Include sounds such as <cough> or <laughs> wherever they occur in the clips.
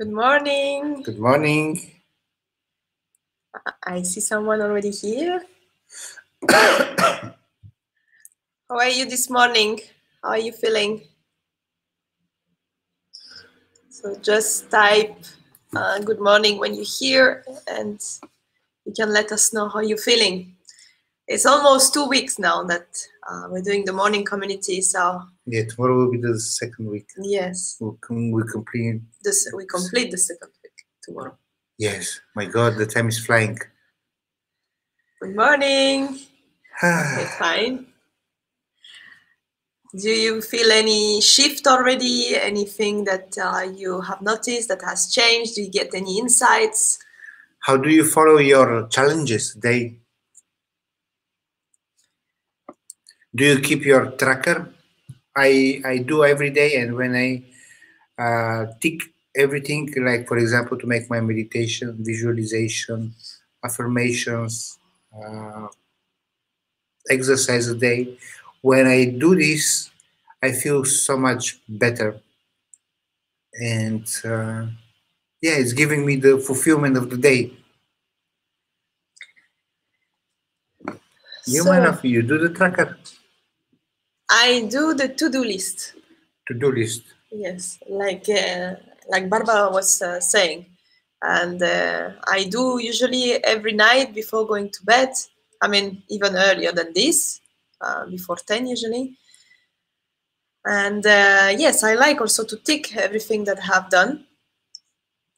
Good morning. Good morning. I see someone already here. <coughs> How are you this morning? How are you feeling? So just type uh, good morning when you're here and you can let us know how you're feeling. It's almost two weeks now that uh, we're doing the morning community. So Yeah, tomorrow will be the second week. yes, com- we'll complete. this, we complete the second week tomorrow. Yes, my God, the time is flying. Good morning. <sighs> Okay, fine. Do you feel any shift already? Anything that uh, you have noticed that has changed? Do you get any insights? How do you follow your challenges day? Do you keep your tracker? I I do every day, and when I uh, tick everything, like for example, to make my meditation, visualization, affirmations, uh, exercise a day. When I do this, I feel so much better, and uh, yeah, it's giving me the fulfillment of the day. You So- if you do the tracker I do the to-do list. to do list? Yes, like uh, like Barbara was uh, saying, and uh, I do usually every night before going to bed. I mean, even earlier than this, uh, before ten usually. And uh, yes, I like also to tick everything that I have done.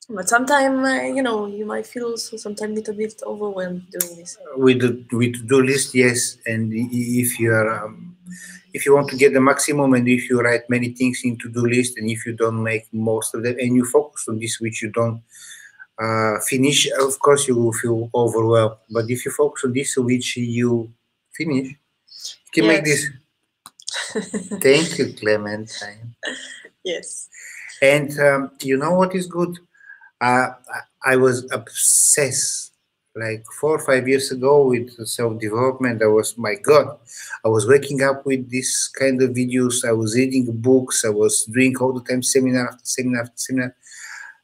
But sometimes, uh, you know, you might feel also sometimes a little bit overwhelmed doing this. with the with to do list yes and if you are um, if you want to get the maximum and if you write many things in to do list and if you don't make most of them and you focus on this which you don't uh, finish of course you will feel overwhelmed but if you focus on this which you finish you can make this thank you <laughs> clementine Yes. and um, you know what is good? Uh, I was obsessed like four or five years ago with self development. I was, my God, I was waking up with this kind of videos. I was reading books. I was doing all the time seminar after seminar after seminar.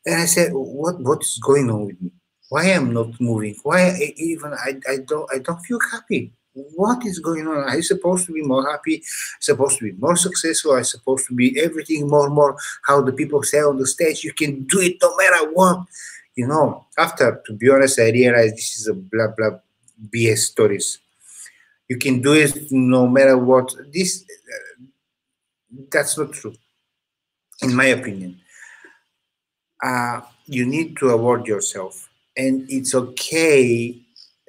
And I said, what, what is going on with me? Why I'm not moving? Why even I, I don't I don't feel happy? What is going on? Are you supposed to be more happy? Supposed to be more successful? Are you supposed to be everything more and more? How the people say on the stage, you can do it no matter what. You know, after to be honest, I realized this is a blah blah BS stories. You can do it no matter what. This uh, that's not true, in my opinion. Uh, you need to award yourself, and it's okay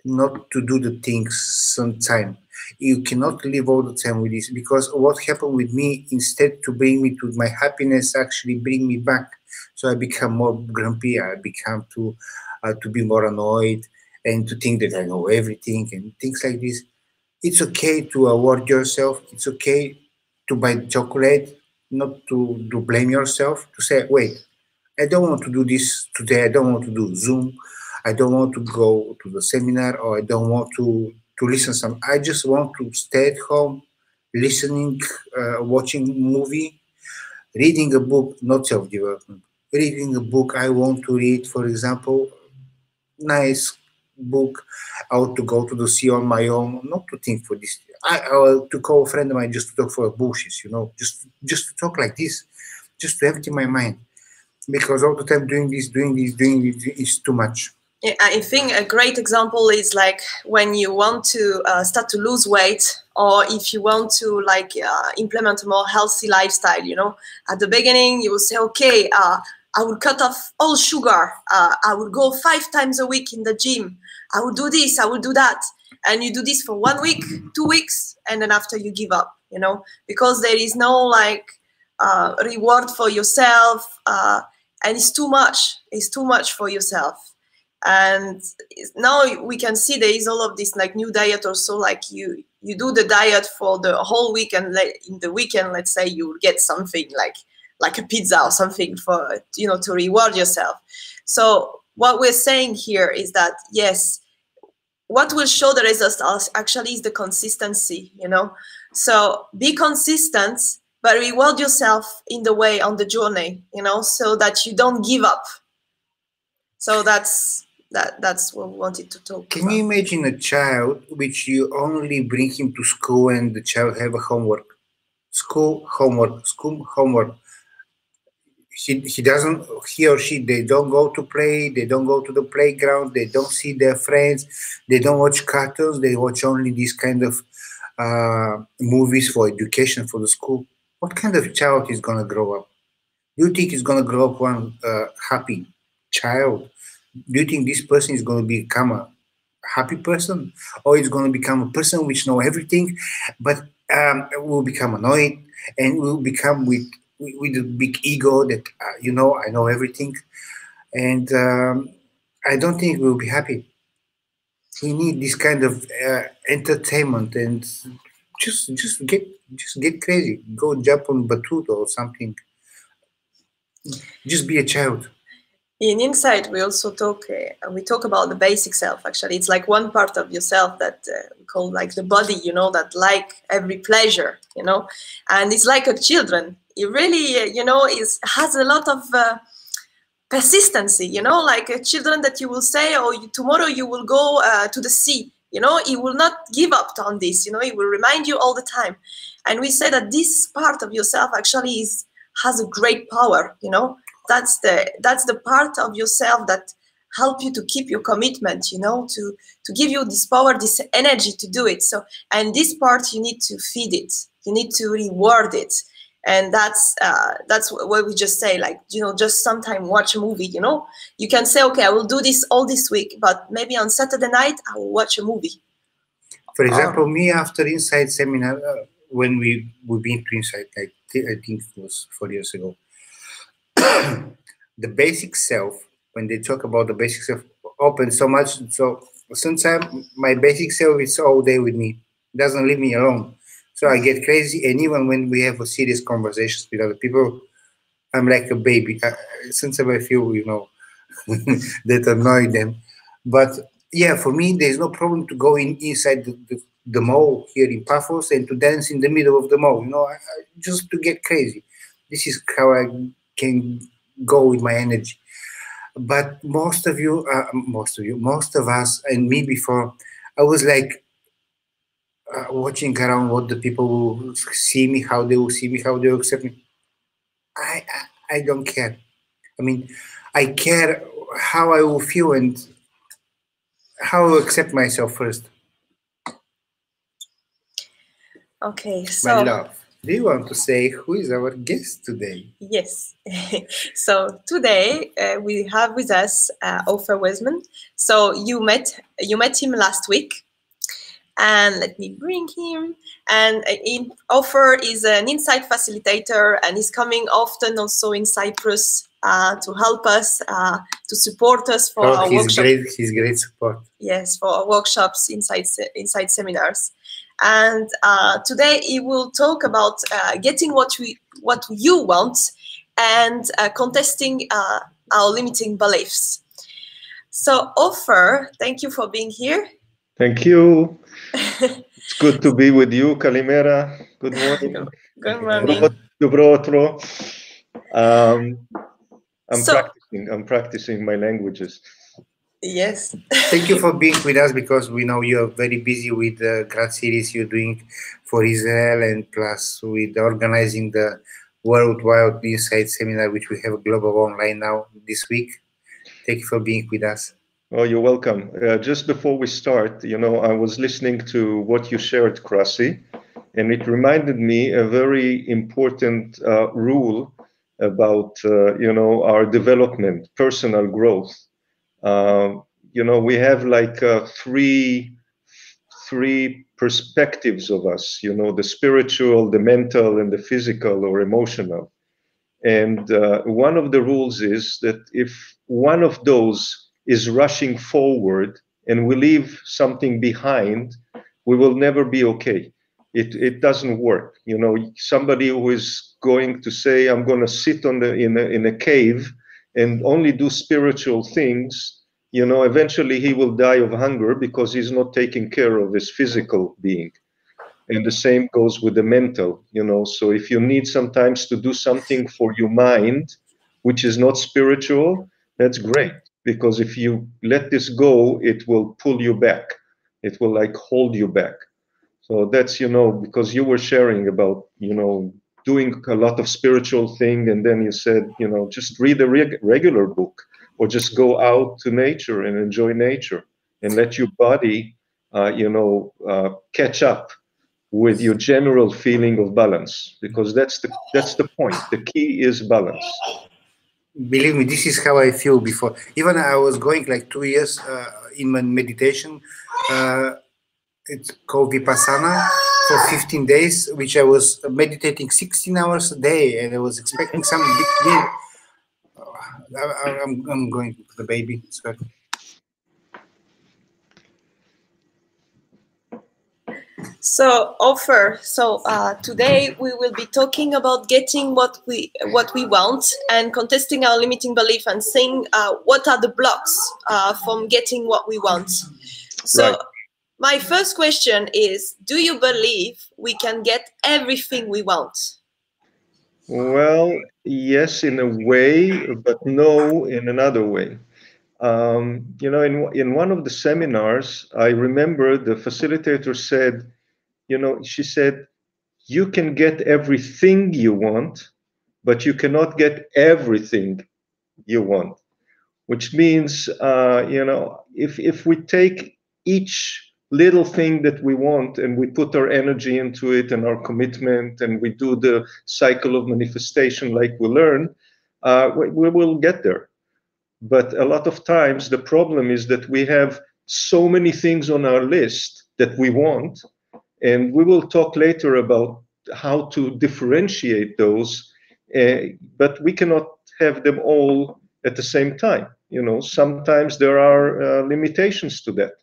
not to do the things sometime. You cannot live all the time with this because what happened with me instead to bring me to my happiness actually bring me back. So I become more grumpy. I become to uh, to be more annoyed and to think that I know everything and things like this. It's okay to award yourself. It's okay to buy chocolate, not to, to blame yourself. To say, wait, I don't want to do this today. I don't want to do Zoom. I don't want to go to the seminar or I don't want to, to listen some. I just want to stay at home, listening, uh, watching movie, reading a book, not self-development. Reading a book I want to read, for example, nice book. I want to go to the sea on my own, not to think for this. I, I to call a friend of mine just to talk for bullshit, you know, just just to talk like this, just to empty my mind because all the time doing this, doing this, doing this is too much. I think a great example is like when you want to uh, start to lose weight, or if you want to like uh, implement a more healthy lifestyle. You know, at the beginning you will say, okay, uh, I will cut off all sugar. Uh, I will go five times a week in the gym. I will do this. I will do that. And you do this for one week, two weeks, and then after you give up. You know, because there is no like uh, reward for yourself, uh, and it's too much. It's too much for yourself and now we can see there is all of this like new diet also like you you do the diet for the whole week and in the weekend let's say you get something like like a pizza or something for you know to reward yourself. So what we're saying here is that yes what will show the results actually is the consistency you know? So be consistent but reward yourself in the way on the journey you know so that you don't give up. So that's that that's what we wanted to talk Can about. you imagine a child which you only bring him to school and the child have a homework? School homework, school homework. He, he doesn't he or she they don't go to play, they don't go to the playground, they don't see their friends, they don't watch cartoons, they watch only these kind of uh, movies for education for the school. What kind of child is gonna grow up? Do you think he's gonna grow up one uh, happy child? Do you think this person is gonna become a happy person? Or is going to become a person which know everything but um, will become annoyed and will become with with, a big ego that uh, you know i know everything. And um, i don't think we'll be happy. We need this kind of uh, entertainment and just just get just get crazy. Go jump on batut or something. Just be a child in insight we also talk uh, we talk about the basic self actually. It's like one part of yourself that uh, we call like the body you know that like every pleasure you know? And it's like a children. It really uh, you know is has a lot of uh, persistency you know? Like a children that you will say oh you, tomorrow you will go uh, to the sea you know? It will not give up on this you know? It will remind you all the time. And we say that this part of yourself actually is has a great power you know that's the that's the part of yourself that help you to keep your commitment you know to to give you this power this energy to do it. So and this part you need to feed it. You need to reward it. And that's uh, that's what we just say like you know just sometime watch a movie you know? You can say okay i will do this all this week but maybe on saturday night i will watch a movie. For example me after Insight seminar uh, when we we been to Insight like i think it was four years ago <coughs> the basic self, when they talk about the basic self, open so much. So sometimes my basic self is all day with me, doesn't leave me alone. So I get crazy, and even when we have a serious conversations with other people, I'm like a baby. Sometimes I feel, you know, <laughs> that annoy them. But yeah, for me, there's no problem to go in inside the, the, the mall here in Paphos and to dance in the middle of the mall. You know, I, I, just to get crazy. This is how I can go with my energy. But most of you, uh, most of you, most of us, and me before, I was like uh, watching around what the people will see me, how they will see me, how they will accept me. I, I, I don't care. I mean, I care how I will feel and how I will accept myself first. Okay, so. Do you want to say who is our guest today? Yes. <laughs> so today uh, we have with us uh, Ofer Weissmann. So you met you met him last week, and let me bring him. And uh, in, Ofer is an insight facilitator, and he's coming often also in Cyprus uh, to help us, uh, to support us for oh, our he's workshop. Great, he's great support. Yes, for our workshops, Insight Insight seminars and uh, today he will talk about uh, getting what we what you want and uh, contesting uh, our limiting beliefs. So Ofer thank you for being here. Thank you. <laughs> It's good to be with you kalimera. Good morning. Good morning. Good dobro um, i'm So- practicing i'm practicing my languages yes Thank you <laughs> for being with us because we know you're very busy with the grad series you're doing for Israel and plus with organizing the Worldwide Insight Seminar, which we have global online now this week. Thank you for being with us. Oh, you're welcome. Uh, just before we start, you know, I was listening to what you shared, Krasi, and it reminded me a very important uh, rule about, uh, you know, our development, personal growth. Um, you know, we have like uh, three three perspectives of us. You know, the spiritual, the mental, and the physical or emotional. And uh, one of the rules is that if one of those is rushing forward and we leave something behind, we will never be okay. It, it doesn't work. You know, somebody who is going to say, I'm going to sit on the, in, a, in a cave and only do spiritual things, you know, eventually he will die of hunger because he's not taking care of his physical being. and the same goes with the mental you know. So if you need sometimes to do something for your mind which is not spiritual that's great because if you let this go it will pull you back. It will like hold you back. So that's you know because you were sharing about you know doing a lot of spiritual thing and then you said you know just read a reg- regular book or just go out to nature and enjoy nature and let your body uh, you know uh, catch up with your general feeling of balance because that's the that's the point. The key is balance. Believe me this is how i feel before. Even i was going like two years uh, in my meditation uh, it's called vipassana for 15 days which i was meditating 16 hours a day and i was expecting some big deal I, am I'm going to the baby sorry So Ofer. so uh, today we will be talking about getting what we what we want and contesting our limiting belief and seeing uh, what are the blocks uh, from getting what we want. So right. My first question is: Do you believe we can get everything we want? Well, yes, in a way, but no, in another way. Um, you know, in in one of the seminars, I remember the facilitator said you know, she said, you can get everything you want, but you cannot get everything you want. Which means, uh, you know, if if we take each little thing that we want and we put our energy into it and our commitment and we do the cycle of manifestation like we learn, uh, we, we will get there. But a lot of times the problem is that we have so many things on our list that we want and we will talk later about how to differentiate those, uh, but we cannot have them all at the same time. You know, sometimes there are uh, limitations to that.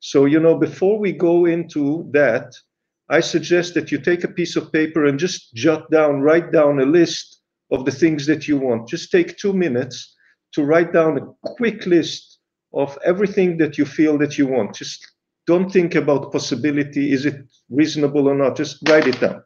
So, you know, before we go into that, I suggest that you take a piece of paper and just jot down, write down a list of the things that you want. Just take two minutes to write down a quick list of everything that you feel that you want. Just don't think about possibility. Is it reasonable or not? Just write it down.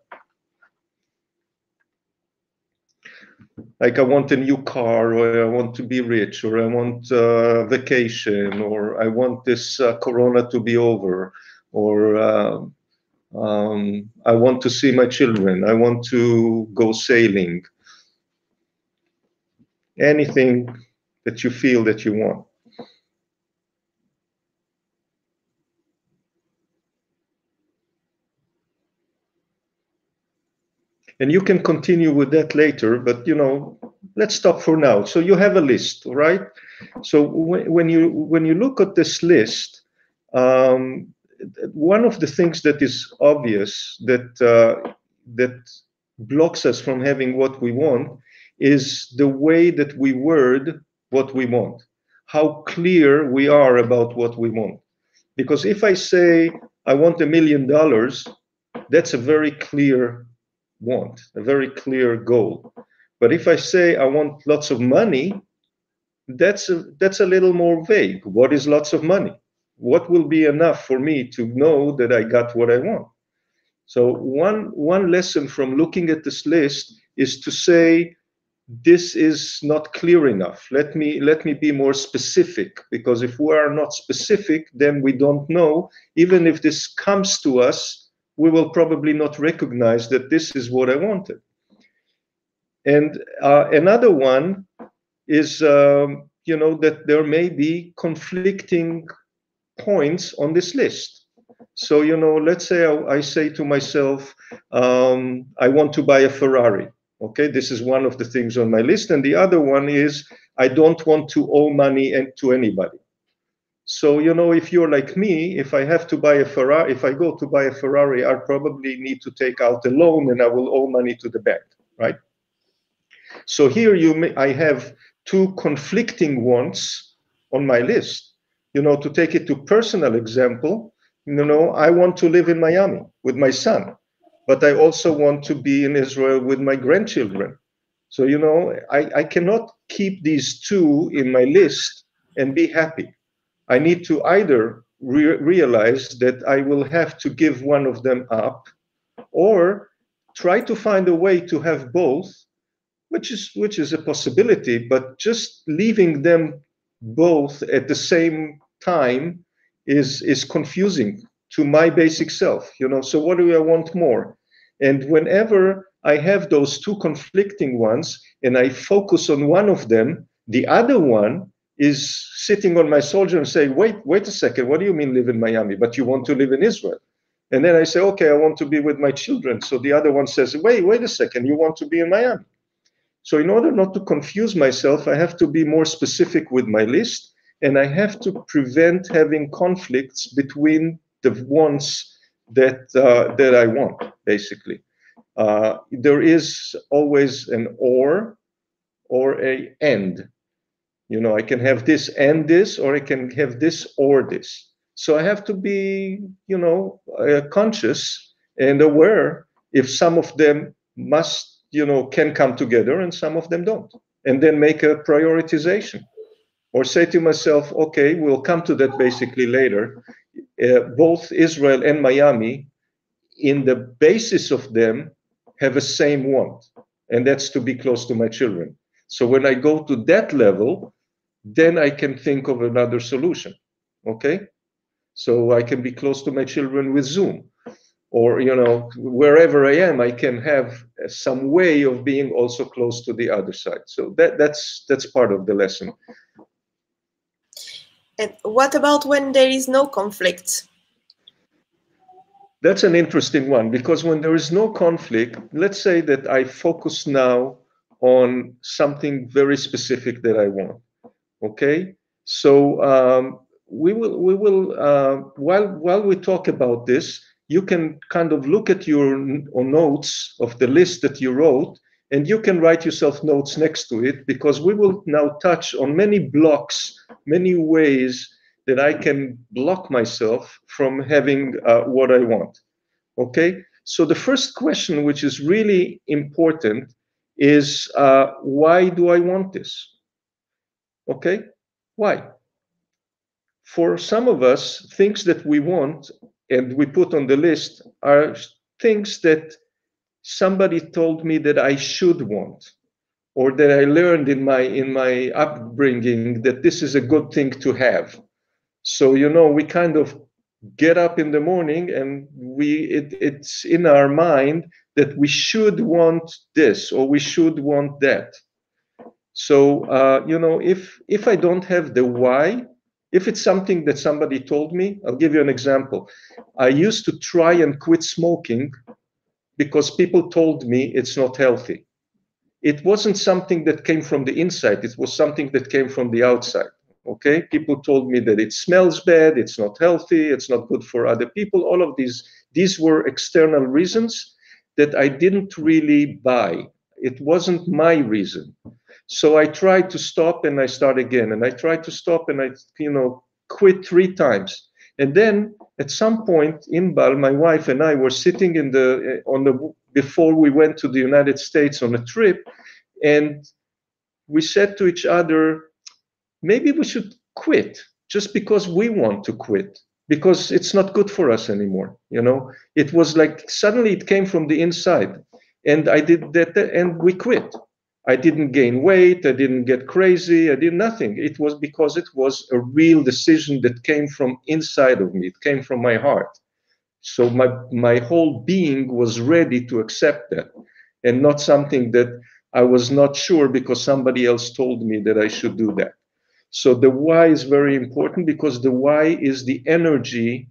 Like I want a new car, or I want to be rich, or I want uh, vacation, or I want this uh, Corona to be over, or uh, um, I want to see my children. I want to go sailing. Anything that you feel that you want. And you can continue with that later but you know let's stop for now. So you have a list right? So when, when you when you look at this list um, one of the things that is obvious that uh, that blocks us from having what we want is the way that we word what we want how clear we are about what we want. Because if i say i want a million dollars that's a very clear want, a very clear goal. But if I say I want lots of money, that's a, that's a little more vague. What is lots of money? What will be enough for me to know that I got what I want? So one one lesson from looking at this list is to say this is not clear enough. Let me let me be more specific because if we are not specific, then we don't know. Even if this comes to us we will probably not recognize that this is what I wanted. And uh, another one is, um, you know, that there may be conflicting points on this list. So, you know, let's say I, I say to myself, um, I want to buy a Ferrari. Okay, this is one of the things on my list. And the other one is, I don't want to owe money and to anybody. So, you know, if you're like me, if I have to buy a Ferrari, if I go to buy a Ferrari, I probably need to take out a loan and I will owe money to the bank, right? So here you may, I have two conflicting wants on my list. You know, to take it to personal example, you know, I want to live in Miami with my son, but I also want to be in Israel with my grandchildren. So, you know, I, I cannot keep these two in my list and be happy. I need to either re realize that I will have to give one of them up or try to find a way to have both which is which is a possibility but just leaving them both at the same time is is confusing to my basic self you know? So what do i want more? And whenever i have those two conflicting ones and i focus on one of them the other one is sitting on my soldier and say wait wait a second what do you mean live in miami but you want to live in israel and then i say okay i want to be with my children so the other one says wait wait a second you want to be in miami so in order not to confuse myself i have to be more specific with my list and i have to prevent having conflicts between the wants that uh, that I want, basically. Uh, there is always an or or a and. You know, I can have this and this, or I can have this or this. So I have to be, you know, uh, conscious and aware if some of them must, you know, can come together and some of them don't, and then make a prioritization or say to myself, okay, we'll come to that basically later. Uh, both Israel and Miami, in the basis of them, have a same want, and that's to be close to my children. So when I go to that level, then I can think of another solution. Okay? So I can be close to my children with Zoom. Or, you know, wherever I am, I can have some way of being also close to the other side. So that, that's that's part of the lesson. And what about when there is no conflict? That's an interesting one because when there is no conflict, let's say that I focus now on something very specific that I want. Okay, so um, we will we will uh, while while we talk about this, you can kind of look at your notes of the list that you wrote, and you can write yourself notes next to it because we will now touch on many blocks, many ways that I can block myself from having uh, what I want. Okay, so the first question, which is really important, is uh, why do I want this? Okay, why? For some of us, things that we want and we put on the list are things that somebody told me that I should want or that I learned in my in my upbringing that this is a good thing to have. So you know, we kind of get up in the morning and we it, it's in our mind that we should want this or we should want that. So uh, you know, if if I don't have the why, if it's something that somebody told me, I'll give you an example. I used to try and quit smoking because people told me it's not healthy. It wasn't something that came from the inside, it was something that came from the outside. Okay, people told me that it smells bad, it's not healthy, it's not good for other people. All of these, these were external reasons that I didn't really buy. It wasn't my reason. So I tried to stop and I start again, and I tried to stop and I, you know, quit three times. And then at some point, Inbal, my wife, and I were sitting in the eh, on the before we went to the United States on a trip, and we said to each other, maybe we should quit just because we want to quit because it's not good for us anymore you know it was like suddenly it came from the inside and i did that and we quit i didn't gain weight i didn't get crazy i did nothing. It was because it was a real decision that came from inside of me it came from my heart. So my my whole being was ready to accept that and not something that i was not sure because somebody else told me that i should do that. So the why is very important because the why is the energy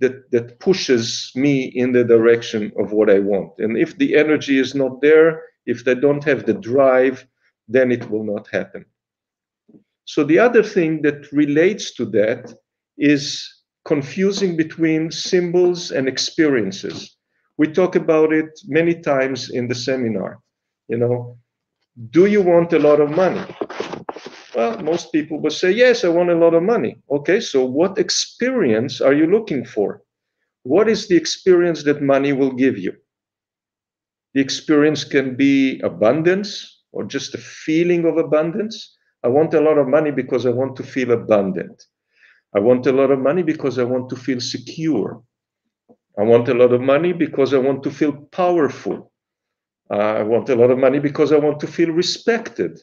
that that pushes me in the direction of what I want. And if the energy is not there, if they don't have the drive, then it will not happen. So the other thing that relates to that is confusing between symbols and experiences. We talk about it many times in the seminar. You know, do you want a lot of money? Well, most people will say, yes, I want a lot of money. Okay, so what experience are you looking for? What is the experience that money will give you? The experience can be abundance or just a feeling of abundance. I want a lot of money because I want to feel abundant. I want a lot of money because I want to feel secure. I want a lot of money because I want to feel powerful. I want a lot of money because I want to feel respected.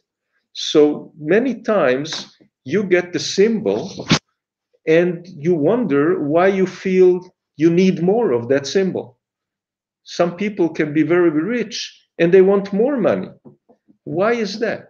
So many times you get the symbol and you wonder why you feel you need more of that symbol. Some people can be very rich and they want more money. Why is that?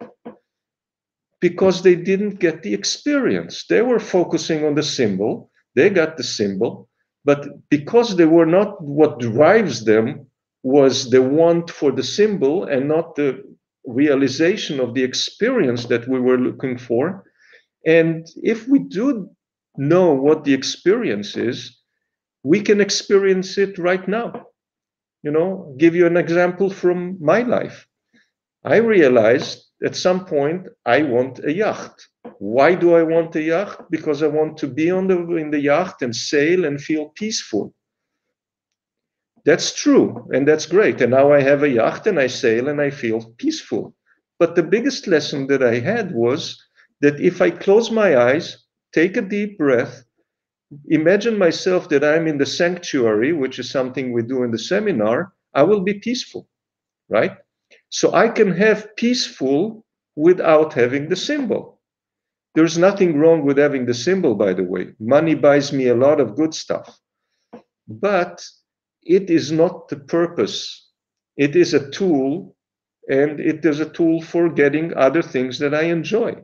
Because they didn't get the experience. They were focusing on the symbol, they got the symbol, but because they were not what drives them was the want for the symbol and not the realization of the experience that we were looking for. And if we do know what the experience is, we can experience it right now. You know, give you an example from my life. I realized at some point I want a yacht. Why do I want a yacht? Because I want to be on the in the yacht and sail and feel peaceful. That's true, and that's great. And now I have a yacht and I sail and I feel peaceful. But the biggest lesson that I had was that if I close my eyes, take a deep breath, imagine myself that I'm in the sanctuary, which is something we do in the seminar, I will be peaceful, right? So I can have peaceful without having the symbol. There's nothing wrong with having the symbol, by the way. Money buys me a lot of good stuff. But it is not the purpose. It is a tool, and it is a tool for getting other things that I enjoy.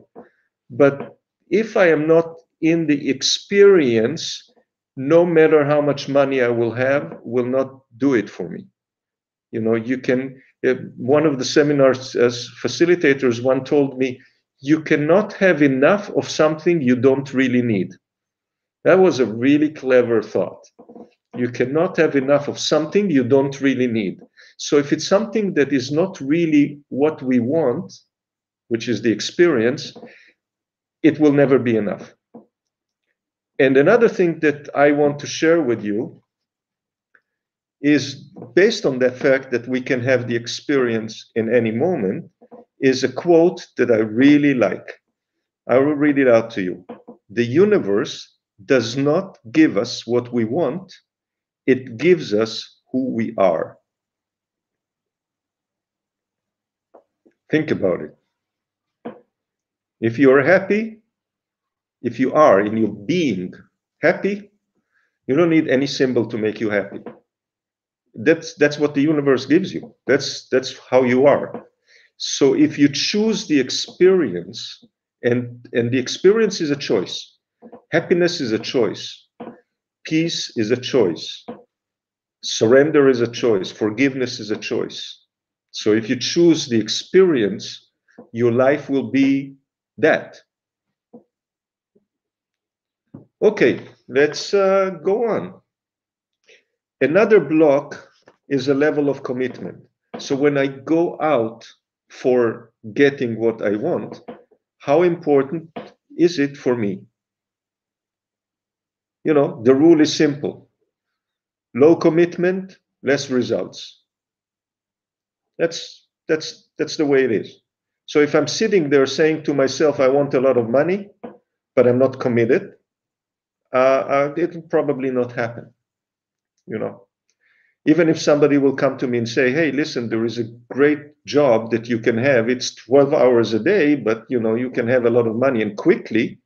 But if I am not in the experience, no matter how much money I will have, will not do it for me. You know, you can, one of the seminars as facilitators, one told me, you cannot have enough of something you don't really need. That was a really clever thought. You cannot have enough of something you don't really need. So if it's something that is not really what we want, which is the experience, it will never be enough. And another thing that I want to share with you is based on the fact that we can have the experience in any moment, is a quote that I really like. I will read it out to you. The universe does not give us what we want, it gives us who we are. Think about it. If you are happy, if you are in your being happy, you don't need any symbol to make you happy. That's that's what the universe gives you. That's that's how you are. So if you choose the experience, and and the experience is a choice. Happiness is a choice. Peace is a choice. Surrender is a choice. Forgiveness is a choice. So if you choose the experience, your life will be that. Okay, let's uh, go on. Another block is a level of commitment. So when I go out for getting what I want, how important is it for me? You know, the rule is simple low commitment, less results. That's that's that's the way it is. So if I'm sitting there saying to myself, I want a lot of money, but I'm not committed, uh, uh, it will probably not happen. You know, even if somebody will come to me and say, "Hey, listen, there is a great job that you can have. It's 12 hours a day, but you know you can have a lot of money and quickly."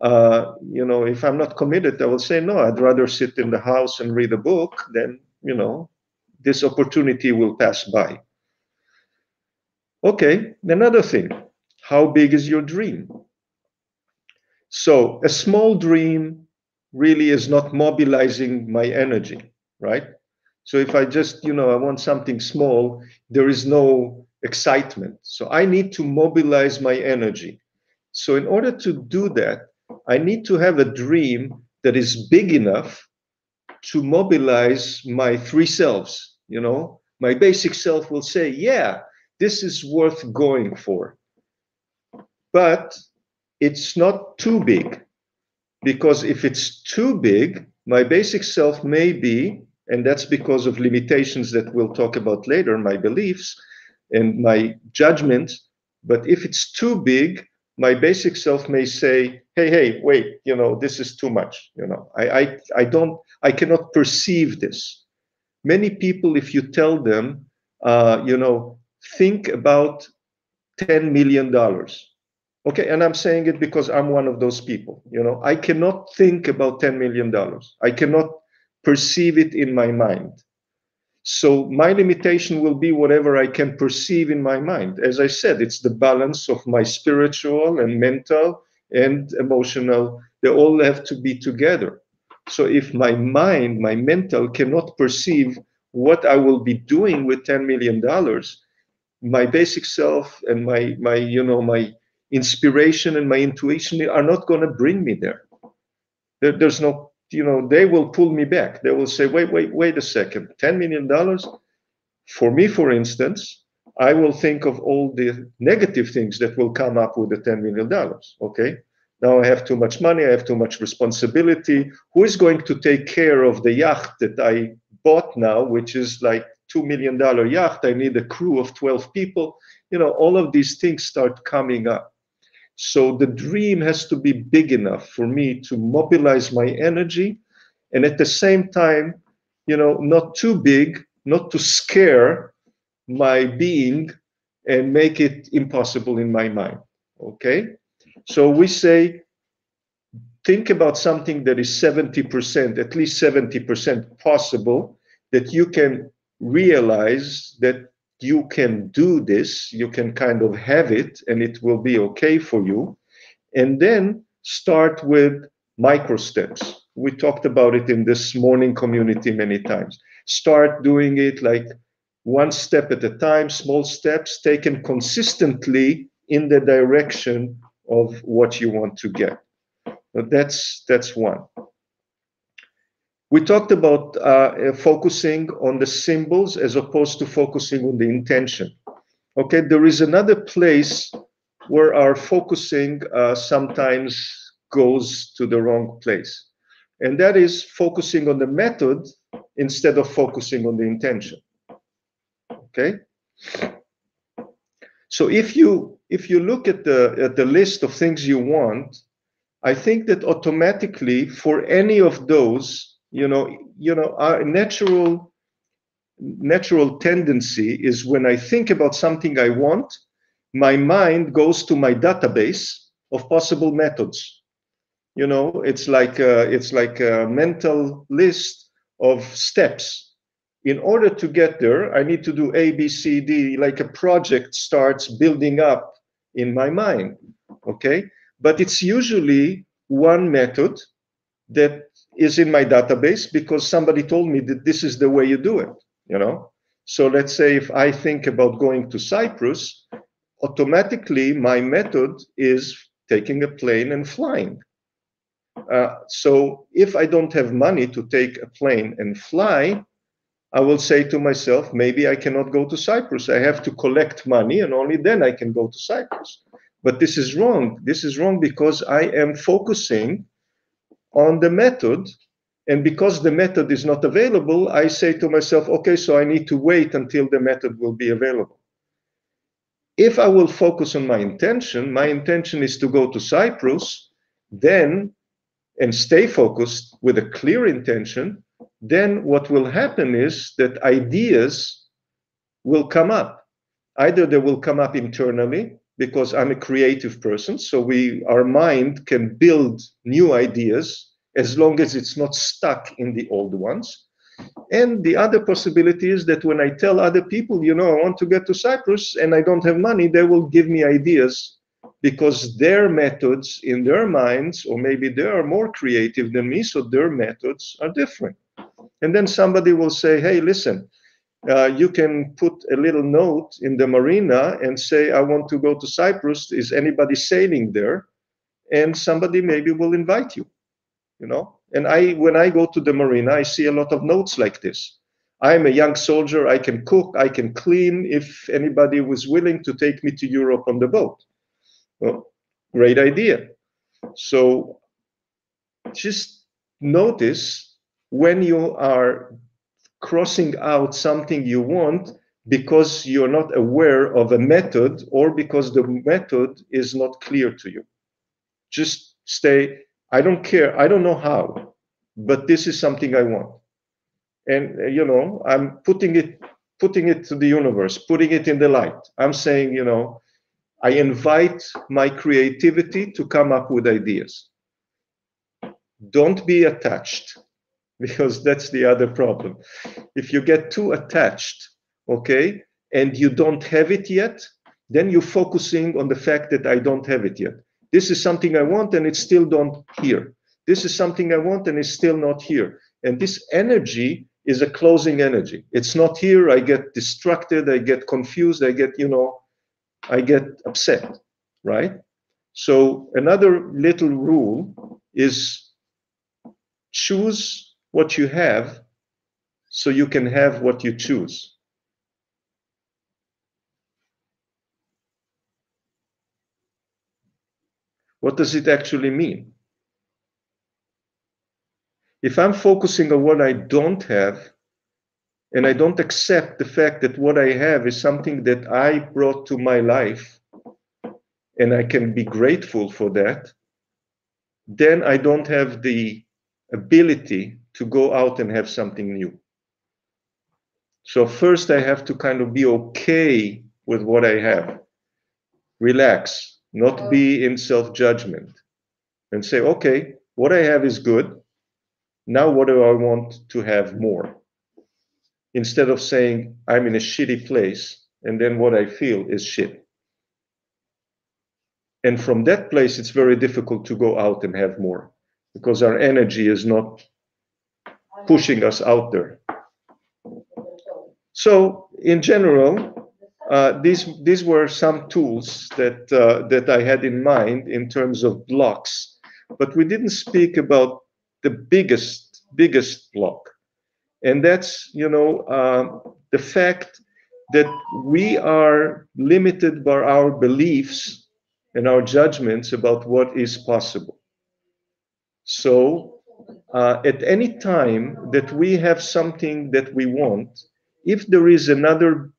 uh, you know, if I'm not committed, I will say, no, I'd rather sit in the house and read a book than, you know, this opportunity will pass by. Okay, another thing, how big is your dream? So a small dream really is not mobilizing my energy, right? So if I just, you know, I want something small, there is no excitement. So I need to mobilize my energy. So in order to do that, I need to have a dream that is big enough to mobilize my three selves. You know, my basic self will say, yeah, this is worth going for. But it's not too big because if it's too big, my basic self may be, and that's because of limitations that we'll talk about later, my beliefs and my judgments. But if it's too big, my basic self may say, hey, hey, wait, you know, this is too much. You know, I, I, I don't, I cannot perceive this. Many people, if you tell them, uh, you know, think about $10 million. Okay, and I'm saying it because I'm one of those people. You know, I cannot think about $10 million. I cannot perceive it in my mind. So my limitation will be whatever I can perceive in my mind. As I said, it's the balance of my spiritual and mental and emotional. They all have to be together. So if my mind, my mental cannot perceive what I will be doing with $10 million, my basic self and my, my, you know, my inspiration and my intuition are not going to bring me there. there. There's no you know, they will pull me back. They will say, wait, wait, wait a second, $10 million? For me, for instance, I will think of all the negative things that will come up with the $10 million. Okay. Now I have too much money. I have too much responsibility. Who is going to take care of the yacht that I bought now, which is like $2 million yacht? I need a crew of 12 people. You know, all of these things start coming up. So the dream has to be big enough for me to mobilize my energy and at the same time, you know, not too big, not to scare my being and make it impossible in my mind. Okay? So we say, think about something that is 70%, at least 70% possible, that you can realize that you can do this, you can kind of have it, and it will be okay for you. And then start with micro steps. We talked about it in this morning community many times. Start doing it like one step at a time, small steps taken consistently in the direction of what you want to get. But that's that's one. We talked about uh, focusing on the symbols as opposed to focusing on the intention. Okay, there is another place where our focusing uh, sometimes goes to the wrong place. And that is focusing on the method instead of focusing on the intention. Okay? So if you if you look at the at the list of things you want, I think that automatically for any of those you know you know our natural natural tendency is when i think about something i want my mind goes to my database of possible methods. You know it's like a, it's like a mental list of steps. In order to get there i need to do a b c d like a project starts building up in my mind okay? But it's usually one method that is in my database because somebody told me that this is the way you do it you know? So let's say if i think about going to cyprus automatically my method is taking a plane and flying. Uh, so if i don't have money to take a plane and fly i will say to myself maybe i cannot go to cyprus. I have to collect money and only then i can go to cyprus. But this is wrong. This is wrong because i am focusing on the method. And because the method is not available, I say to myself, okay, so I need to wait until the method will be available. If I will focus on my intention, my intention is to go to Cyprus, then, and stay focused with a clear intention, then what will happen is that ideas will come up. Either they will come up internally, because I'm a creative person. So we, our mind can build new ideas as long as it's not stuck in the old ones. And the other possibility is that when I tell other people, you know, I want to get to Cyprus and I don't have money, they will give me ideas because their methods in their minds, or maybe they are more creative than me, so their methods are different. And then somebody will say, hey, listen, uh, you can put a little note in the marina and say, I want to go to Cyprus. Is anybody sailing there? And somebody maybe will invite you, you know? And I, when I go to the marina, I see a lot of notes like this. I'm a young soldier. I can cook. I can clean. If anybody was willing to take me to Europe on the boat, well, great idea. So just notice when you are crossing out something you want, because you're not aware of a method or because the method is not clear to you. Just stay, I don't care, I don't know how, but this is something I want. And uh, you know, I'm putting it putting it to the universe, putting it in the light. I'm saying, you know, I invite my creativity to come up with ideas. Don't be attached <laughs> because that's the other problem. If you get too attached, okay, and you don't have it yet, then you're focusing on the fact that I don't have it yet. This is something I want and it's still don't here. This is something I want and it's still not here. And this energy is a closing energy. It's not here. I get distracted. I get confused. I get, you know, I get upset, right? So another little rule is choose what you have so you can have what you choose. What does it actually mean? If I'm focusing on what I don't have, and I don't accept the fact that what I have is something that I brought to my life, and I can be grateful for that, then I don't have the ability to go out and have something new. So, first, I have to kind of be okay with what I have, relax, not be oh. in self judgment and say, okay, what I have is good. Now, what do I want to have more? Instead of saying, I'm in a shitty place, and then what I feel is shit. And from that place, it's very difficult to go out and have more because our energy is not pushing us out there. So, in general, uh, these these were some tools that uh, that I had in mind in terms of blocks, but we didn't speak about the biggest biggest block, and that's you know uh, the fact that we are limited by our beliefs and our judgments about what is possible. So, uh, at any time that we have something that we want, if there is another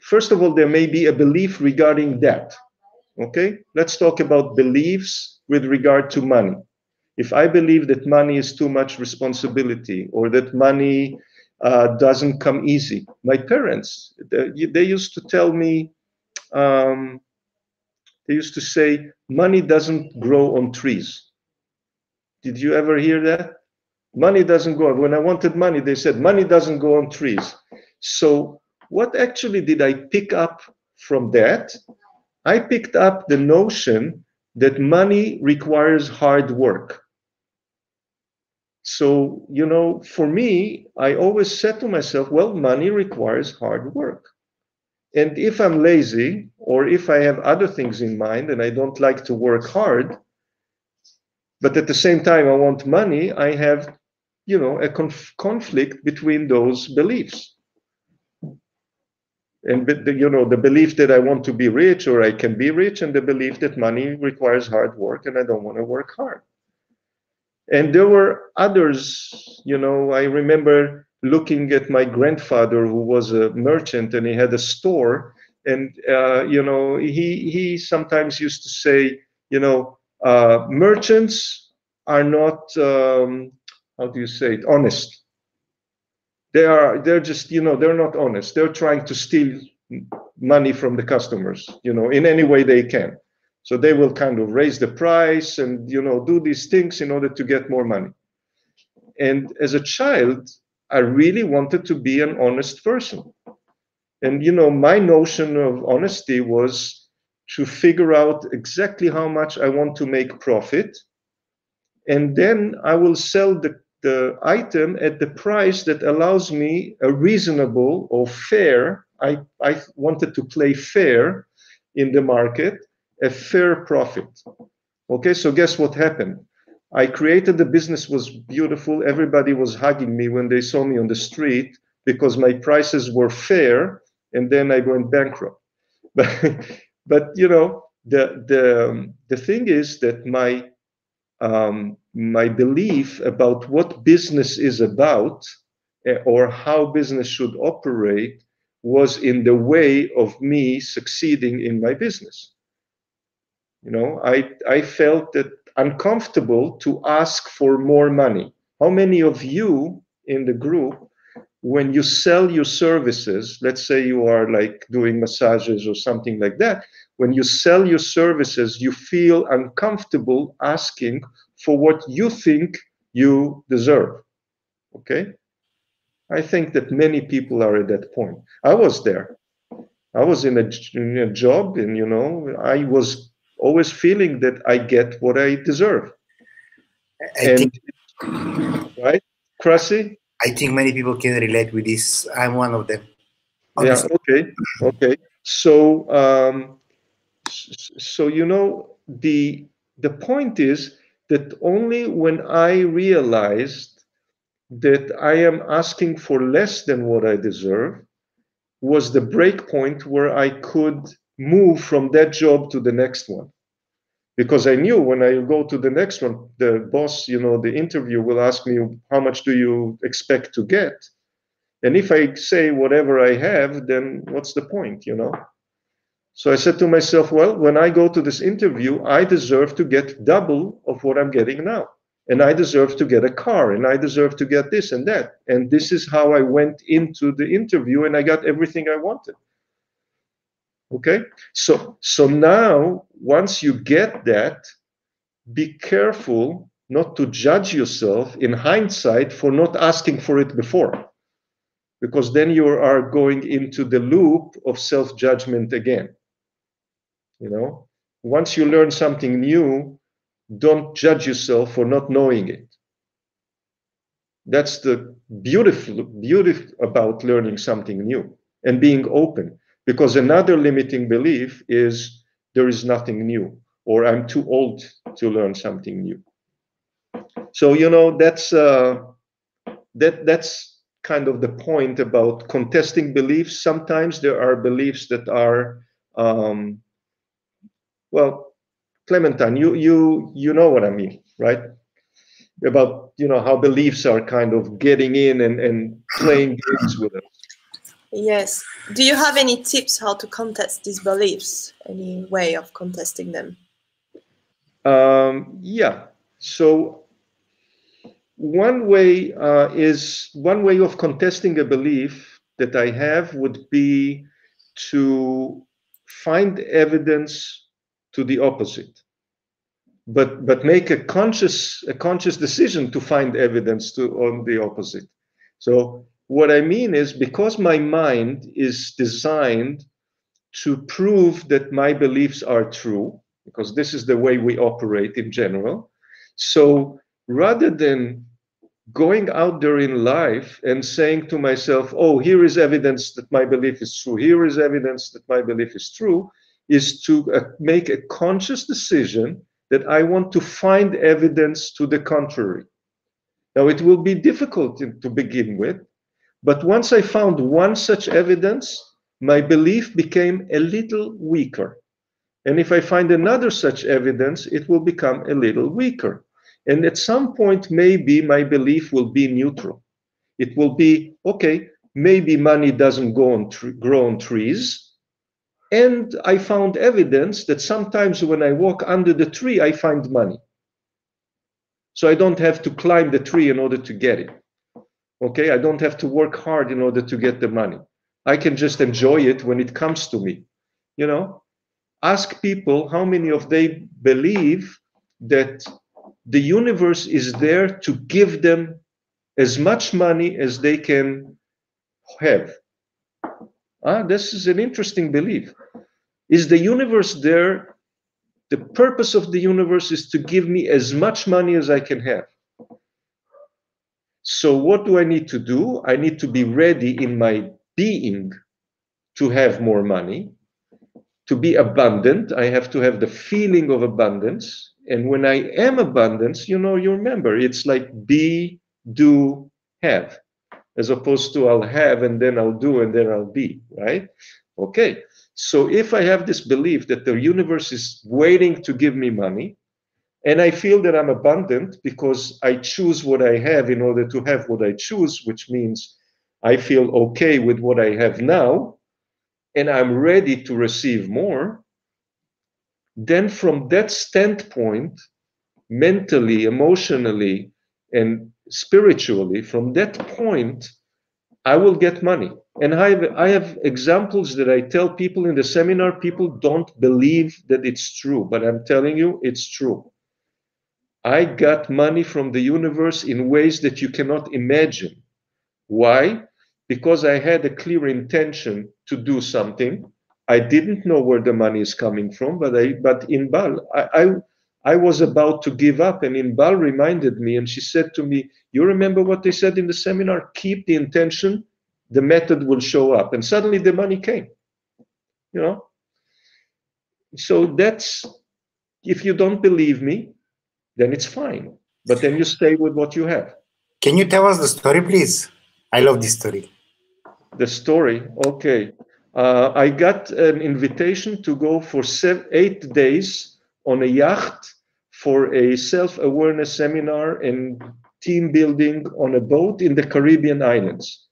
First of all, there may be a belief regarding that. Okay, let's talk about beliefs with regard to money. If I believe that money is too much responsibility or that money uh, doesn't come easy, my parents, they, they used to tell me, um, they used to say, money doesn't grow on trees. Did you ever hear that? Money doesn't grow. When I wanted money, they said, money doesn't go on trees. So what actually did I pick up from that? I picked up the notion that money requires hard work. So, you know, for me, I always said to myself, well, money requires hard work. And if I'm lazy or if I have other things in mind and I don't like to work hard, but at the same time I want money, I have, you know, a conf- conflict between those beliefs. And the, you know the belief that i want to be rich or i can be rich and the belief that money requires hard work and i don't want to work hard. And there were others you know i remember looking at my grandfather who was a merchant and he had a store and uh, you know he he sometimes used to say you know uh, merchants are not um, how do you say it honest. They are they're just you know they're not honest. They're trying to steal money from the customers you know in any way they can. So they will kind of raise the price and you know do these things in order to get more money. And as a child i really wanted to be an honest person. And you know my notion of honesty was to figure out exactly how much i want to make profit. And then i will sell the the item at the price that allows me a reasonable or fair I, I wanted to play fair in the market a fair profit. Okay so guess what happened? I created the business was beautiful everybody was hugging me when they saw me on the street because my prices were fair and then i went bankrupt. <laughs> But but you know the the the thing is that my um, my belief about what business is about uh, or how business should operate was in the way of me succeeding in my business. You know, I, I felt that uncomfortable to ask for more money. How many of you in the group, when you sell your services, let's say you are like doing massages or something like that, when you sell your services, you feel uncomfortable asking for what you think you deserve. Okay? I think that many people are at that point. I was there. I was in a, in a job, and you know, I was always feeling that I get what I deserve. I and, think right, Krasi? I think many people can relate with this. I'm one of them. Honestly. Yeah. Okay. Okay. So, um, so you know, the the point is that only when I realized that I am asking for less than what I deserve was the break point where I could move from that job to the next one. Because I knew when I go to the next one, the boss, you know, the interview will ask me, how much do you expect to get? And if I say whatever I have, then what's the point, you know? So I said to myself, well, when I go to this interview, I deserve to get double of what I'm getting now. And I deserve to get a car and I deserve to get this and that. And this is how I went into the interview and I got everything I wanted. Okay? So so now once you get that, be careful not to judge yourself in hindsight for not asking for it before. Because then you are going into the loop of self-judgment again you know? Once you learn something new don't judge yourself for not knowing it. That's the beautiful beauty about learning something new and being open because another limiting belief is there is nothing new or i'm too old to learn something new. So you know that's uh, that that's kind of the point about contesting beliefs. Sometimes there are beliefs that are um, well, Clementine, you you you know what I mean, right? About you know how beliefs are kind of getting in and, and playing games with us. Yes. Do you have any tips how to contest these beliefs? Any way of contesting them? Um, yeah. So one way uh, is one way of contesting a belief that I have would be to find evidence to the opposite. But but make a conscious a conscious decision to find evidence to on the opposite. So what i mean is because my mind is designed to prove that my beliefs are true because this is the way we operate in general so rather than going out there in life and saying to myself oh here is evidence that my belief is true here is evidence that my belief is true is to uh, make a conscious decision that I want to find evidence to the contrary. Now, it will be difficult to begin with, but once I found one such evidence, my belief became a little weaker. And if I find another such evidence, it will become a little weaker. And at some point, maybe my belief will be neutral. It will be okay, maybe money doesn't go on grow on trees, and I found evidence that sometimes when I walk under the tree, I find money. So I don't have to climb the tree in order to get it. Okay, I don't have to work hard in order to get the money. I can just enjoy it when it comes to me. You know, ask people how many of they believe that the universe is there to give them as much money as they can have Ah, this is an interesting belief. Is the universe there? The purpose of the universe is to give me as much money as I can have. So, what do I need to do? I need to be ready in my being to have more money. To be abundant, I have to have the feeling of abundance. And when I am abundance, you know, you remember, it's like be, do, have as opposed to I'll have and then I'll do and then I'll be, right? Okay. So if I have this belief that the universe is waiting to give me money, and I feel that I'm abundant because I choose what I have in order to have what I choose, which means I feel okay with what I have now, and I'm ready to receive more, then from that standpoint, mentally, emotionally, and spiritually, from that point, I will get money. And I have, I have examples that I tell people in the seminar. People don't believe that it's true, but I'm telling you, it's true. I got money from the universe in ways that you cannot imagine. Why? Because I had a clear intention to do something. I didn't know where the money is coming from, but I but Inbal, I, I I was about to give up, and Inbal reminded me, and she said to me, "You remember what they said in the seminar? Keep the intention, the method will show up." And suddenly the money came. You know. So that's if you don't believe me, then it's fine. But then you stay with what you have. Can you tell us the story, please? I love this story. The story, okay. Uh, I got an invitation to go for seven, eight days on a yacht for a self-awareness seminar and team building on a boat in the Caribbean islands.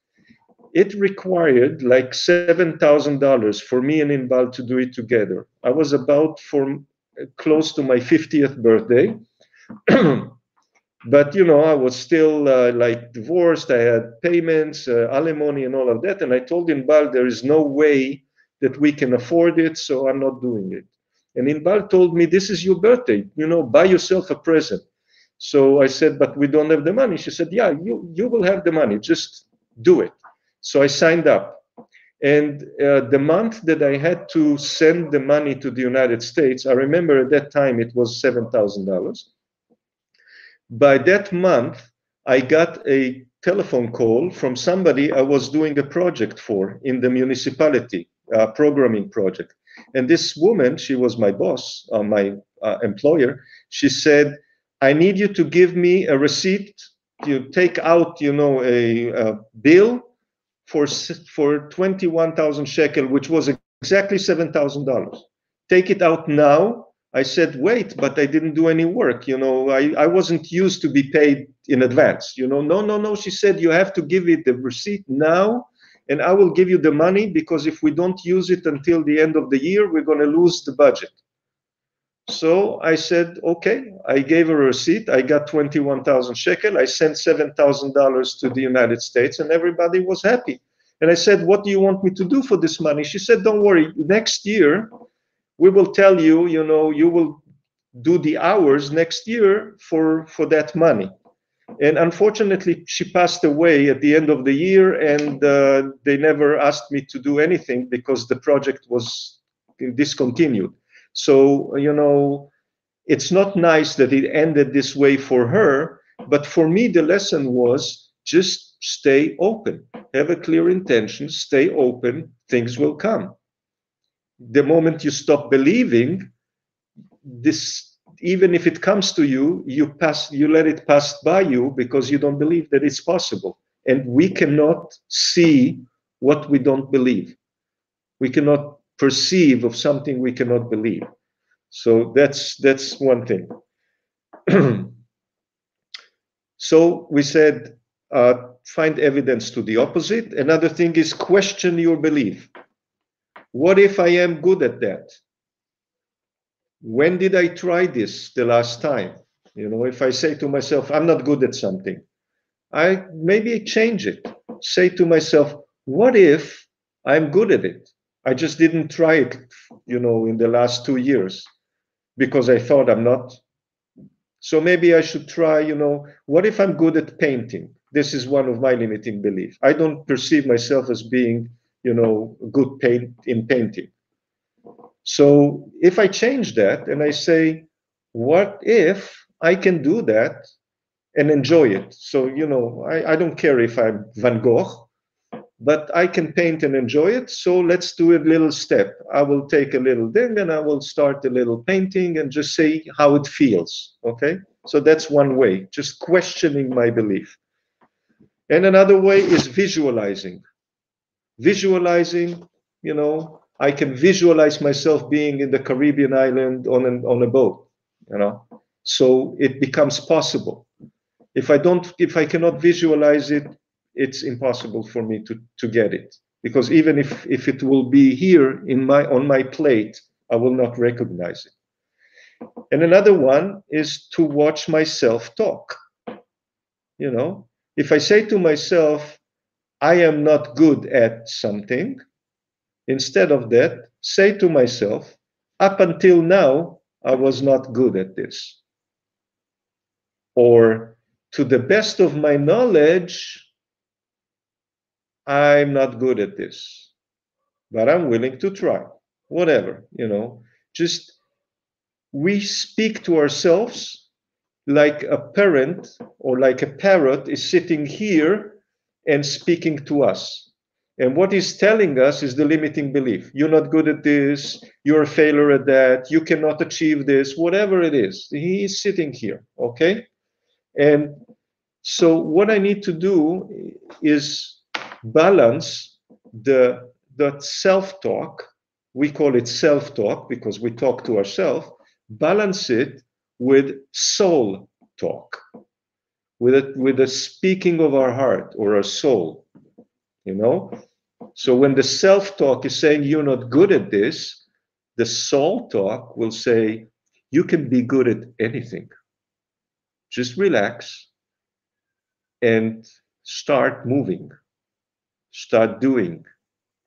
It required like $7,000 for me and Inbal to do it together. I was about for close to my 50th birthday. <clears throat> but you know i was still uh, like divorced i had payments uh, alimony and all of that and i told inbal there is no way that we can afford it so i'm not doing it and inbal told me this is your birthday. You know buy yourself a present. So i said but we don't have the money. She said yeah you you will have the money. Just do it. So i signed up. And uh, the month that i had to send the money to the united states i remember at that time it was $7000 by that month, I got a telephone call from somebody I was doing a project for in the municipality, programming project. And this woman, she was my boss, uh, my uh, employer. She said, "I need you to give me a receipt. You take out, you know, a, a bill for for twenty one thousand shekel, which was exactly seven thousand dollars. Take it out now I said, wait, but I didn't do any work. You know, I, I wasn't used to be paid in advance. You know, no, no, no. She said, you have to give it the receipt now, and I will give you the money because if we don't use it until the end of the year, we're going to lose the budget. So I said, okay. I gave her a receipt. I got 21,000 shekel. I sent $7,000 to the United States, and everybody was happy. And I said, what do you want me to do for this money? She said, don't worry. Next year, we will tell you, you know, you will do the hours next year for for that money. And unfortunately, she passed away at the end of the year, and uh, they never asked me to do anything because the project was discontinued. So you know, it's not nice that it ended this way for her. But for me, the lesson was just stay open, have a clear intention, stay open, things will come the moment you stop believing this even if it comes to you you pass you let it pass by you because you don't believe that it's possible. And we cannot see what we don't believe. We cannot perceive of something we cannot believe. So that's that's one thing. <clears throat> So we said uh, find evidence to the opposite. Another thing is question your belief. What if I am good at that? When did I try this the last time? You know, if I say to myself, I'm not good at something, I maybe change it. Say to myself, what if I'm good at it? I just didn't try it, you know, in the last two years because I thought I'm not. So maybe I should try, you know, what if I'm good at painting? This is one of my limiting beliefs. I don't perceive myself as being you know, good paint in painting. So if I change that and I say, what if I can do that and enjoy it? So, you know, I, I don't care if I'm Van Gogh, but I can paint and enjoy it. So let's do a little step. I will take a little thing and I will start a little painting and just say how it feels. Okay. So that's one way, just questioning my belief. And another way is visualizing visualizing, you know, I can visualize myself being in the Caribbean island on an, on a boat, you know. So it becomes possible. If I don't, if I cannot visualize it, it's impossible for me to to get it. because even if if it will be here in my on my plate i will not recognize it and another one is to watch myself talk you know if i say to myself i am not good at something instead of that say to myself up until now i was not good at this or to the best of my knowledge I'm not good at this, but I'm willing to try. Whatever, you know, just we speak to ourselves like a parent or like a parrot is sitting here and speaking to us. And what he's telling us is the limiting belief. You're not good at this. You're a failure at that. You cannot achieve this, whatever it is. He is sitting here, okay? And so, what I need to do is balance the that self-talk we call it self-talk because we talk to ourselves balance it with soul talk with it with the speaking of our heart or our soul you know so when the self-talk is saying you're not good at this the soul talk will say you can be good at anything just relax and start moving Start doing.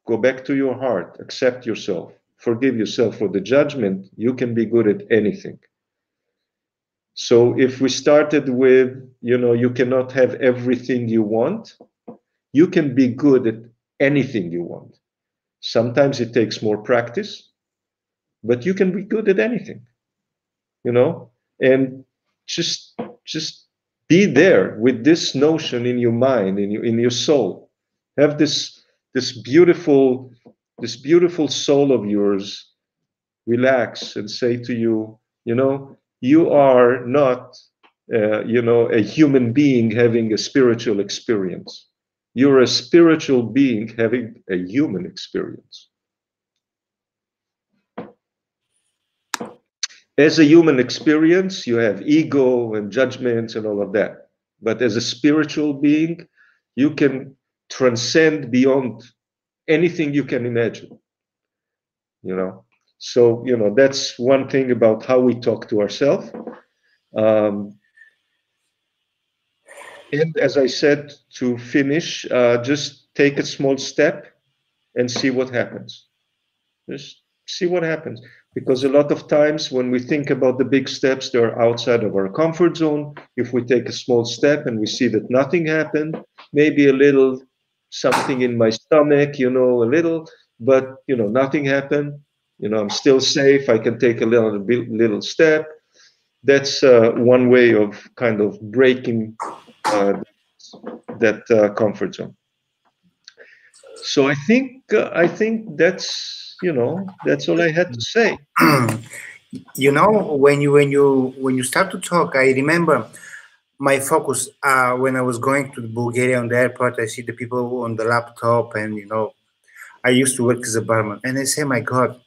Go back to your heart. Accept yourself. Forgive yourself for the judgment. You can be good at anything. So if we started with, you know, you cannot have everything you want, you can be good at anything you want. Sometimes it takes more practice, but you can be good at anything, you know, and just just be there with this notion in your mind, in your in your soul. Have this this beautiful this beautiful soul of yours relax and say to you you know you are not uh, you know a human being having a spiritual experience you're a spiritual being having a human experience. As a human experience you have ego and judgments and all of that. But as a spiritual being you can transcend beyond anything you can imagine you know? So you know that's one thing about how we talk to ourselves. Um, and as i said to finish uh, just take a small step and see what happens just see what happens because a lot of times when we think about the big steps they're outside of our comfort zone if we take a small step and we see that nothing happened maybe a little something in my stomach, you know, a little, but you know, nothing happened. You know, I'm still safe. I can take a little little step. That's uh, one way of kind of breaking that uh, comfort zone. So I think uh, I think that's you know that's all I had to say. <clears throat> you know, when you when you when you start to talk, I remember my focus uh, when I was going to Bulgaria on the airport, I see the people on the laptop, and you know, I used to work as a barman, and I say, my God,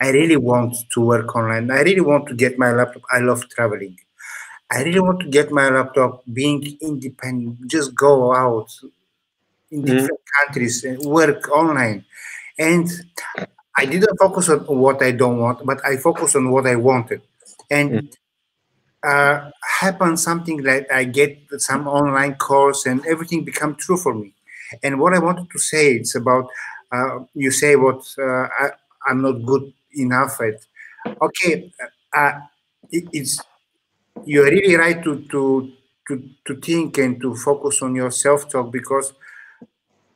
I really want to work online. I really want to get my laptop. I love traveling. I really want to get my laptop, being independent, just go out in mm-hmm. different mm. countries and work online. And I didn't focus on what I don't want, but I focus on what I wanted. And mm uh, happen something like I get some online course and everything become true for me. And what I wanted to say it's about uh, you say what uh, I, am not good enough at. Okay, uh, it, it's you're really right to to to to think and to focus on your self talk because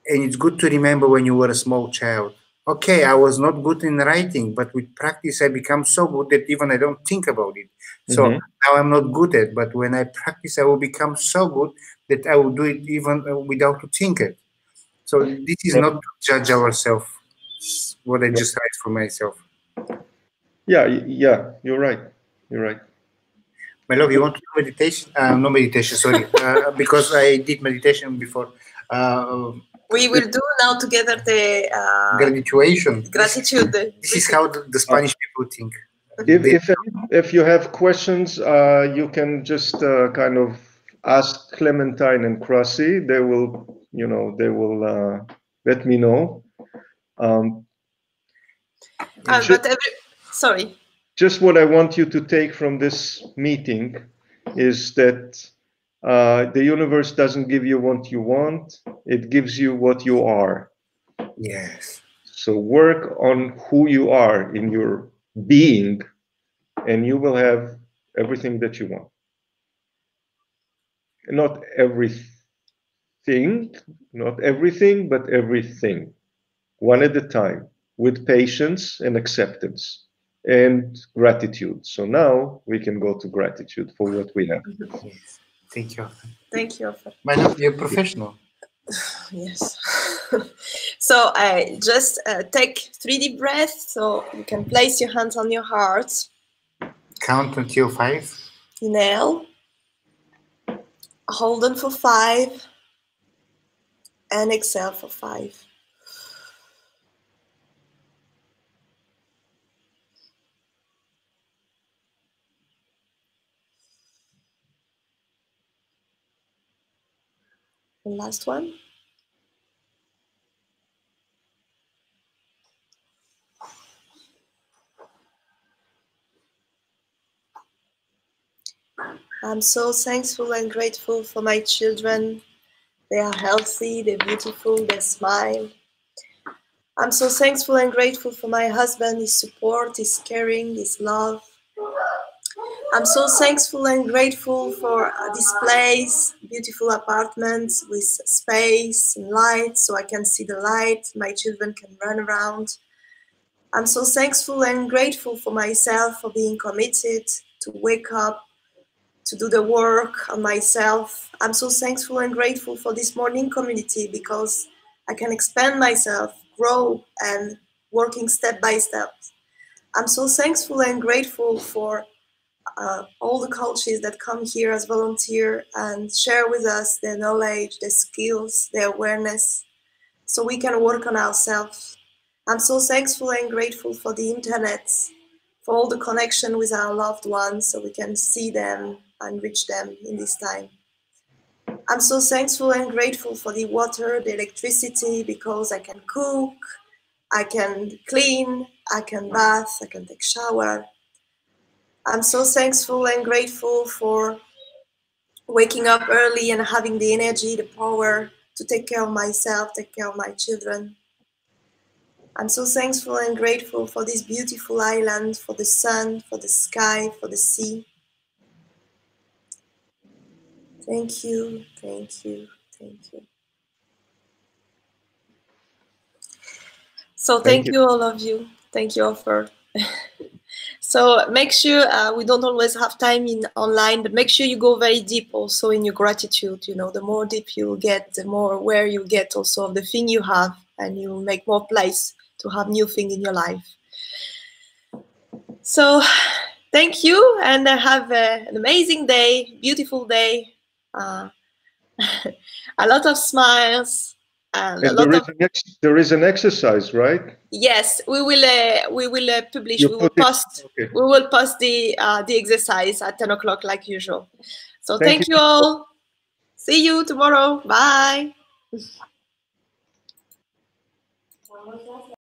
and it's good to remember when you were a small child okay, I was not good in writing, but with practice, I become so good that even I don't think about it. So mm-hmm. now I'm not good at, but when I practice, I will become so good that I will do it even uh, without to think it. So this is not to judge ourselves. What I just write for myself. Yeah, yeah, you're right. You're right. My love, you want to do meditation? Uh, no meditation, sorry, <laughs> uh, because I did meditation before. Uh, we will do now together the uh, gratitude. Gratitude. This is how the, the Spanish people think. If, if, if you have questions, uh, you can just uh, kind of ask Clementine and Krasi. They will, you know, they will uh, let me know. Um, uh, but every, sorry. Just what I want you to take from this meeting is that uh, the universe doesn't give you what you want, it gives you what you are. Yes. So work on who you are in your being, and you will have everything that you want. Not everything, not everything, but everything, one at a time, with patience and acceptance and gratitude. So now we can go to gratitude for what we have. Yes. Thank you. Thank you. Ofer. My love, you're professional. <sighs> Yes. <laughs> so I just uh, take three deep breaths. So you can place your hands on your heart. Count until five. Inhale. Hold on for five. And exhale for five. And last one. I'm so thankful and grateful for my children. They are healthy, they're beautiful, they smile. I'm so thankful and grateful for my husband, his support, his caring, his love. I'm so thankful and grateful for uh, this place, beautiful apartments with space and light so I can see the light, my children can run around. I'm so thankful and grateful for myself for being committed to wake up, to do the work on myself. I'm so thankful and grateful for this morning community because I can expand myself, grow, and working step by step. I'm so thankful and grateful for uh, all the coaches that come here as volunteer and share with us their knowledge, their skills, their awareness, so we can work on ourselves. I'm so thankful and grateful for the internet, for all the connection with our loved ones, so we can see them and reach them in this time. I'm so thankful and grateful for the water, the electricity, because I can cook, I can clean, I can bath, I can take shower. I'm so thankful and grateful for waking up early and having the energy, the power to take care of myself, take care of my children. I'm so thankful and grateful for this beautiful island, for the sun, for the sky, for the sea. Thank you, thank you, thank you. So thank, Thank you. you all of you. Thank you, Ofer. <laughs> so make sure uh, we don't always have time in online, but make sure you go very deep also in your gratitude. You know, the more deep you get, the more aware you get also of the thing you have, and you make more place to have new thing in your life. So thank you, and have uh, an amazing day, beautiful day. Uh, <laughs> a lot of smiles and, a And lot there of an ex- there is an exercise, right? Yes, we will. Uh, we will uh, publish. You we will post. Okay. We will post the uh, the exercise at ten o'clock, like usual. So Thank thank, you. you all. See you tomorrow. Bye.